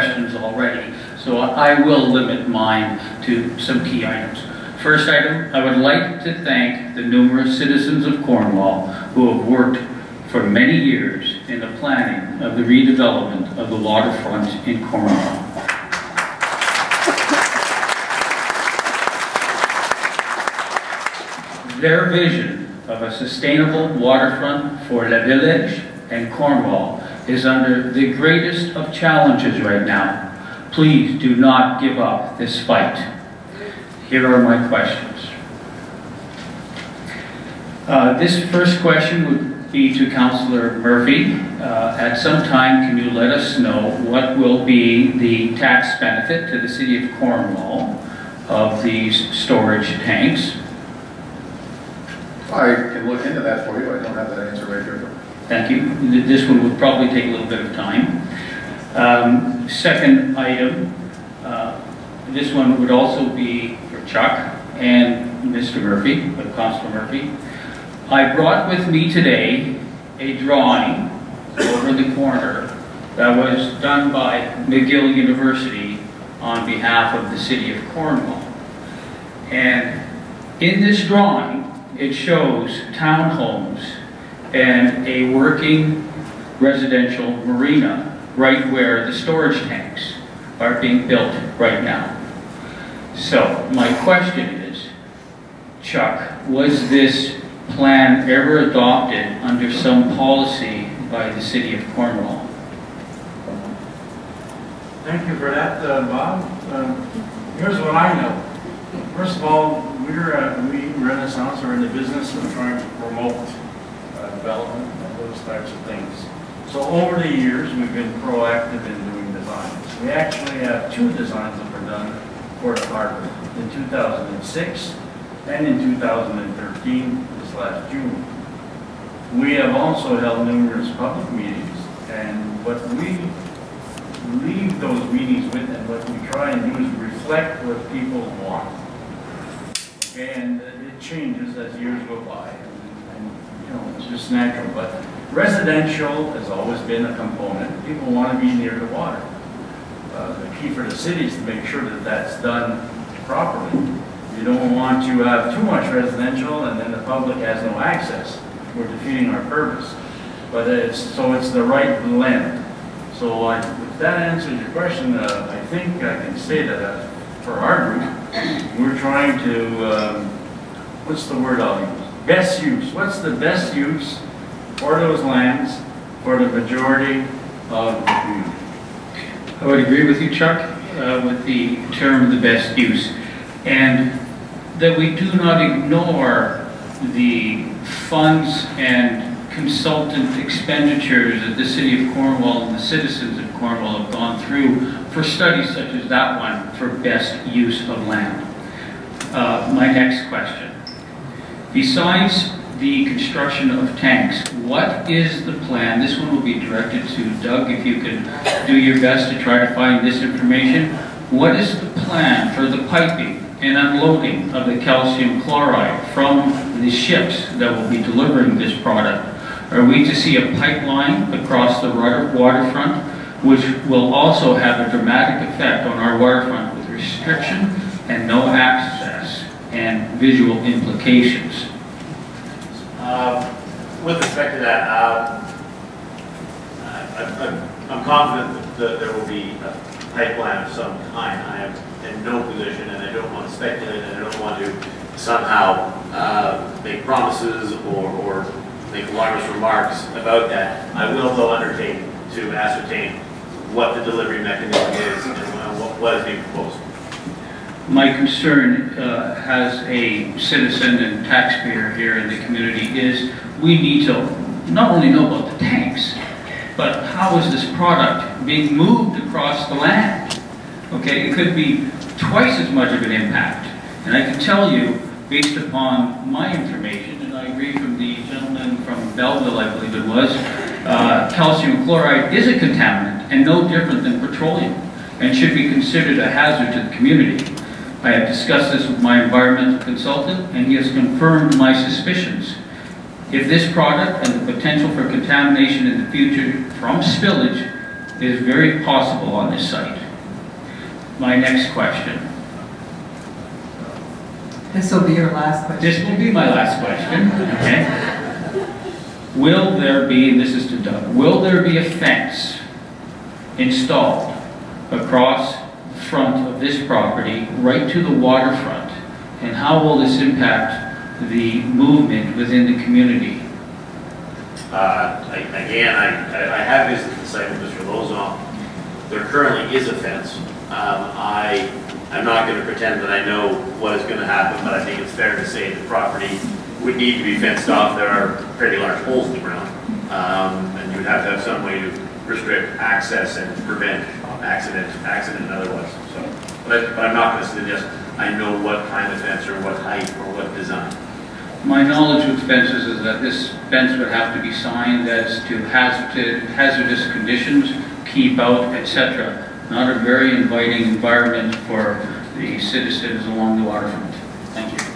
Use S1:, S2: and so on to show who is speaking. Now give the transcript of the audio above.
S1: questions already, so I will limit mine to some key items. First item, I would like to thank the numerous citizens of Cornwall who have worked for many years in the planning of the redevelopment of the waterfront in Cornwall. Their vision of a sustainable waterfront for La Village and Cornwall is under the greatest of challenges right now. Please do not give up this fight. Here are my questions. Uh, this first question would be to Councillor Murphy. Uh, at some time, can you let us know what will be the tax benefit to the city of Cornwall of these storage tanks?
S2: I can look into that for you, I don't have that answer right here.
S1: Thank you. This one would probably take a little bit of time. Um, second item, uh, this one would also be for Chuck and Mr. Murphy, but Councilor Murphy. I brought with me today a drawing over the corner that was done by McGill University on behalf of the city of Cornwall. And in this drawing, it shows townhomes and a working residential marina right where the storage tanks are being built right now. So my question is, Chuck, was this plan ever adopted under some policy by the city of Cornwall?
S3: Thank you for that, uh, Bob. Um, here's what I know. First of all, we're, uh, we, Renaissance, are in the business of trying to promote development and those types of things. So over the years, we've been proactive in doing designs. We actually have two designs that were done for the harbor in 2006 and in 2013, this last June. We have also held numerous public meetings, and what we leave those meetings with and what we try and do is reflect what people want. And it changes as years go by, know, it's just natural, but residential has always been a component. People want to be near the water. Uh, the key for the city is to make sure that that's done properly. You don't want to have too much residential and then the public has no access. We're defeating our purpose. But it's, so it's the right blend. So I, if that answers your question, uh, I think I can say that uh, for our group, we're trying to, um, what's the word I'll? Best use. What's the best use for those lands for the majority of the community?
S1: I would agree with you, Chuck, uh, with the term the best use. And that we do not ignore the funds and consultant expenditures that the city of Cornwall and the citizens of Cornwall have gone through for studies such as that one for best use of land. Uh, my next question. Besides the construction of tanks, what is the plan? This one will be directed to Doug, if you could do your best to try to find this information. What is the plan for the piping and unloading of the calcium chloride from the ships that will be delivering this product? Are we to see a pipeline across the waterfront, which will also have a dramatic effect on our waterfront with restriction and no access and visual implications?
S4: Uh, with respect to that, uh, I, am confident that there will be a pipeline of some kind. I am in no position, and I don't want to speculate, and I don't want to somehow uh, make promises or, or make alarmist remarks about that. I will, though, undertake to ascertain what the delivery mechanism is and what, what is being proposed.
S1: My concern uh, as a citizen and taxpayer here in the community is we need to not only know about the tanks, but how is this product being moved across the land? Okay, it could be twice as much of an impact. And I can tell you, based upon my information, and I agree from the gentleman from Belleville, I believe it was, uh, calcium chloride is a contaminant and no different than petroleum and should be considered a hazard to the community. I have discussed this with my environmental consultant and he has confirmed my suspicions. If this product and the potential for contamination in the future from spillage is very possible on this site. My next question.
S5: This will be your last question.
S1: This will be my last question, okay? Will there be, and this is to Doug, will there be a fence installed across front of this property, right to the waterfront? And how will this impact the movement within the community?
S4: Uh, I- Again, I, I have visited the site with Mr. Lauzon. There currently is a fence. Um, I, I'm not going to pretend that I know what is going to happen, but I think it's fair to say the property would need to be fenced off. There are pretty large holes in the ground. Um, And you would have to have some way to restrict access and prevent accident, accident and otherwise. So, but but I'm not going to suggest I know what kind of fence or what height or what design.
S1: My knowledge with fences is that this fence would have to be signed as to hazard- hazardous conditions, keep out, etc. Not a very inviting environment for the citizens along the waterfront. Thank you.